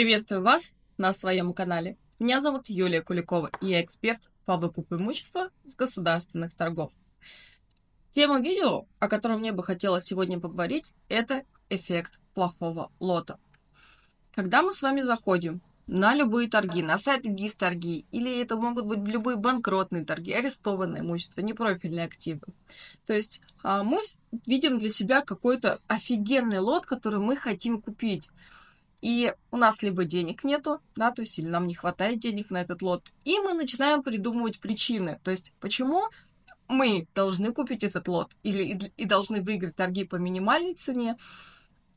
Приветствую вас на своем канале. Меня зовут Юлия Куликова, и я эксперт по выкупу имущества с государственных торгов. Тема видео, о котором мне бы хотелось сегодня поговорить, это эффект плохого лота. Когда мы с вами заходим на любые торги, на сайты ГИС торги, или это могут быть любые банкротные торги, арестованное имущество, непрофильные активы. То есть а, мы видим для себя какой-то офигенный лот, который мы хотим купить. И у нас либо денег нету, да, то есть или нам не хватает денег на этот лот, и мы начинаем придумывать причины. То есть почему мы должны купить этот лот или и, и должны выиграть торги по минимальной цене,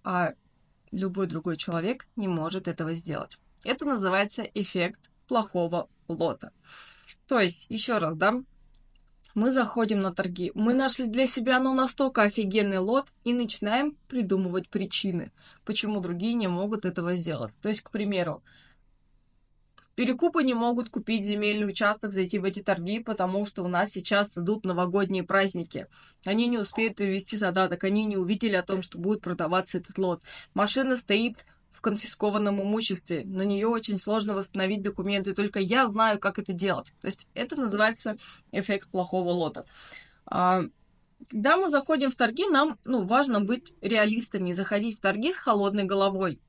а любой другой человек не может этого сделать. Это называется эффект плохого лота. То есть, еще раз, да, мы заходим на торги, мы нашли для себя ну настолько офигенный лот и начинаем придумывать причины, почему другие не могут этого сделать. То есть, к примеру, перекупы не могут купить земельный участок, зайти в эти торги, потому что у нас сейчас идут новогодние праздники. Они не успеют перевести задаток, они не увидели о том, что будет продаваться этот лот. Машина стоит конфискованном имуществе. На нее очень сложно восстановить документы, только я знаю, как это делать. То есть это называется эффект плохого лота. А, когда мы заходим в торги, нам ну, важно быть реалистами, заходить в торги с холодной головой.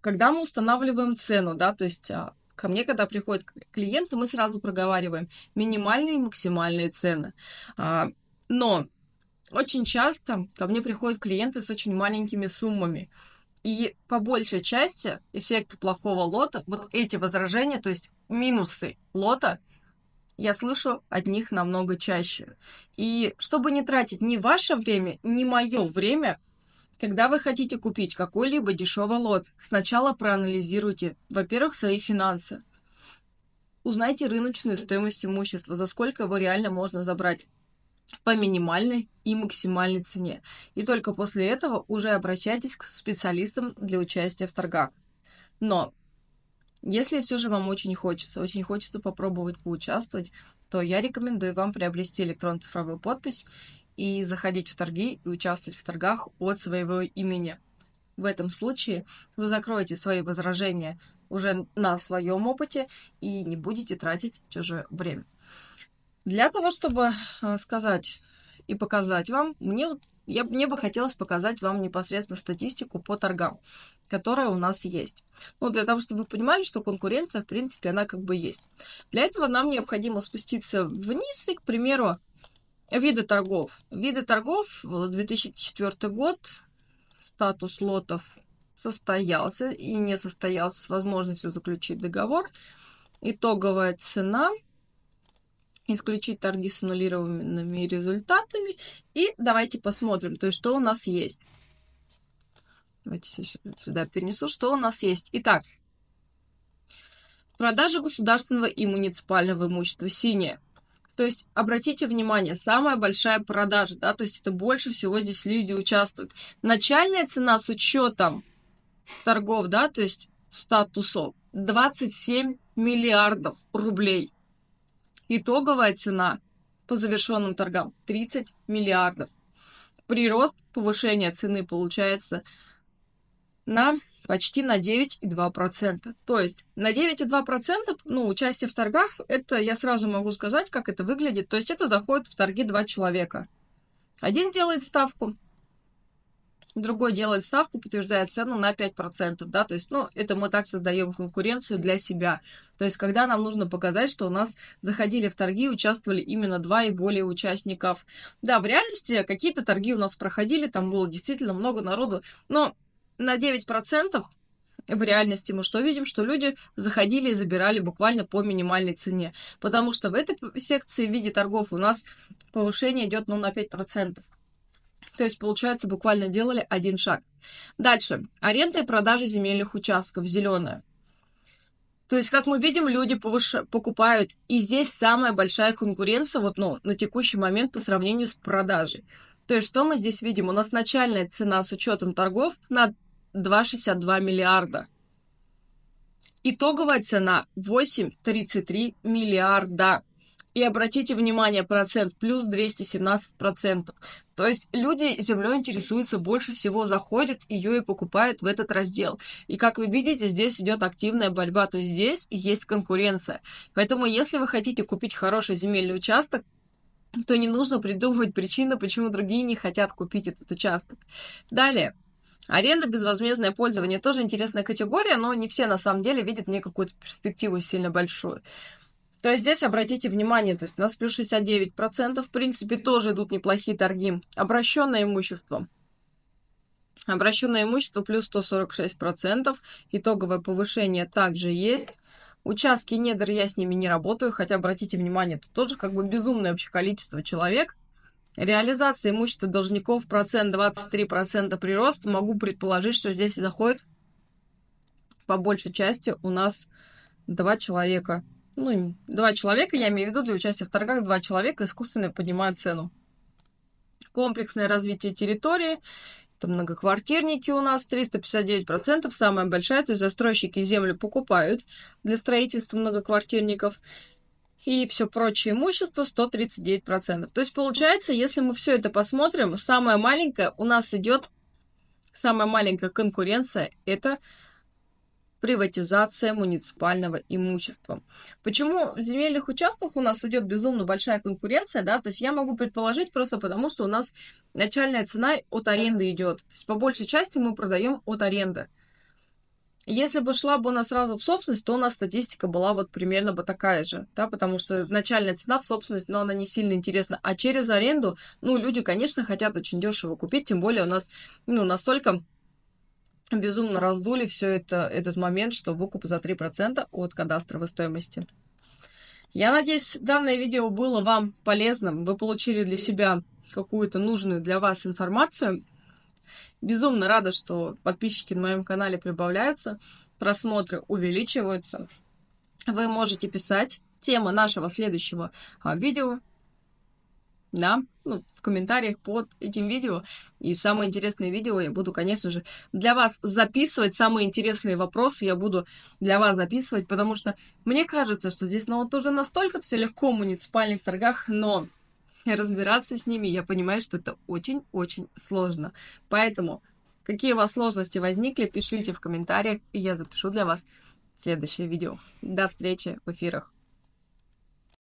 Когда мы устанавливаем цену, да, то есть а, ко мне, когда приходят клиенты, мы сразу проговариваем минимальные и максимальные цены. А, но очень часто ко мне приходят клиенты с очень маленькими суммами. И по большей части эффект плохого лота, вот эти возражения, то есть минусы лота, я слышу от них намного чаще. И чтобы не тратить ни ваше время, ни мое время, когда вы хотите купить какой-либо дешевый лот, сначала проанализируйте, во-первых, свои финансы. Узнайте рыночную стоимость имущества, за сколько его реально можно забрать по минимальной и максимальной цене. И только после этого уже обращайтесь к специалистам для участия в торгах. Но если все же вам очень хочется, очень хочется попробовать поучаствовать, то я рекомендую вам приобрести электронно-цифровую подпись и заходить в торги и участвовать в торгах от своего имени. В этом случае вы закроете свои возражения уже на своем опыте и не будете тратить чужое время. Для того, чтобы а, сказать и показать вам, мне, вот, я, мне бы хотелось показать вам непосредственно статистику по торгам, которая у нас есть. Ну, для того, чтобы вы понимали, что конкуренция, в принципе, она как бы есть. Для этого нам необходимо спуститься вниз и, к примеру, виды торгов. Виды торгов, 2004 год, статус лотов состоялся и не состоялся с возможностью заключить договор. Итоговая цена – исключить торги с аннулированными результатами. И давайте посмотрим, то есть что у нас есть. Давайте сюда перенесу, что у нас есть. Итак, продажа государственного и муниципального имущества синяя. То есть, обратите внимание, самая большая продажа, да, то есть это больше всего здесь люди участвуют. Начальная цена с учетом торгов, да, то есть статусов, 27 миллиардов рублей. Итоговая цена по завершенным торгам 30 миллиардов. Прирост повышения цены получается на почти на 9,2%. То есть на 9,2% ну, участие в торгах, это я сразу могу сказать, как это выглядит. То есть это заходит в торги два человека. Один делает ставку, другой делает ставку, подтверждая цену на 5%, да, то есть, ну, это мы так создаем конкуренцию для себя. То есть, когда нам нужно показать, что у нас заходили в торги, участвовали именно два и более участников. Да, в реальности какие-то торги у нас проходили, там было действительно много народу, но на 9% в реальности мы что видим? Что люди заходили и забирали буквально по минимальной цене. Потому что в этой секции в виде торгов у нас повышение идет ну, на 5%. То есть, получается, буквально делали один шаг. Дальше. Аренда и продажа земельных участков. Зеленая. То есть, как мы видим, люди повыш... покупают. И здесь самая большая конкуренция вот, ну, на текущий момент по сравнению с продажей. То есть, что мы здесь видим? У нас начальная цена с учетом торгов на 2,62 миллиарда. Итоговая цена 8,33 миллиарда. И обратите внимание, процент плюс 217%. То есть люди землей интересуются больше всего, заходят ее и покупают в этот раздел. И как вы видите, здесь идет активная борьба, то есть здесь есть конкуренция. Поэтому если вы хотите купить хороший земельный участок, то не нужно придумывать причины, почему другие не хотят купить этот участок. Далее. Аренда, безвозмездное пользование тоже интересная категория, но не все на самом деле видят мне какую-то перспективу сильно большую. То есть здесь обратите внимание, то есть у нас плюс 69%, в принципе, тоже идут неплохие торги. Обращенное имущество. Обращенное имущество плюс 146%. Итоговое повышение также есть. Участки недр я с ними не работаю, хотя обратите внимание, тут тоже как бы безумное вообще количество человек. Реализация имущества должников процент 23% прирост. Могу предположить, что здесь заходит по большей части у нас два человека ну, два человека, я имею в виду для участия в торгах, два человека искусственно поднимают цену. Комплексное развитие территории, это многоквартирники у нас 359%, самая большая, то есть застройщики землю покупают для строительства многоквартирников. И все прочее имущество 139%. То есть получается, если мы все это посмотрим, самая маленькая у нас идет, самая маленькая конкуренция это приватизация муниципального имущества. Почему в земельных участках у нас идет безумно большая конкуренция, да, то есть я могу предположить просто потому, что у нас начальная цена от аренды идет. То есть по большей части мы продаем от аренды. Если бы шла бы она сразу в собственность, то у нас статистика была вот примерно бы такая же, да, потому что начальная цена в собственность, но она не сильно интересна. А через аренду, ну, люди, конечно, хотят очень дешево купить, тем более у нас, ну, настолько безумно раздули все это, этот момент, что выкуп за 3% от кадастровой стоимости. Я надеюсь, данное видео было вам полезным. Вы получили для себя какую-то нужную для вас информацию. Безумно рада, что подписчики на моем канале прибавляются, просмотры увеличиваются. Вы можете писать тема нашего следующего а, видео да, ну, в комментариях под этим видео. И самые интересные видео я буду, конечно же, для вас записывать. Самые интересные вопросы я буду для вас записывать, потому что мне кажется, что здесь ну, вот уже настолько все легко в муниципальных торгах, но разбираться с ними, я понимаю, что это очень-очень сложно. Поэтому, какие у вас сложности возникли, пишите в комментариях, и я запишу для вас следующее видео. До встречи в эфирах.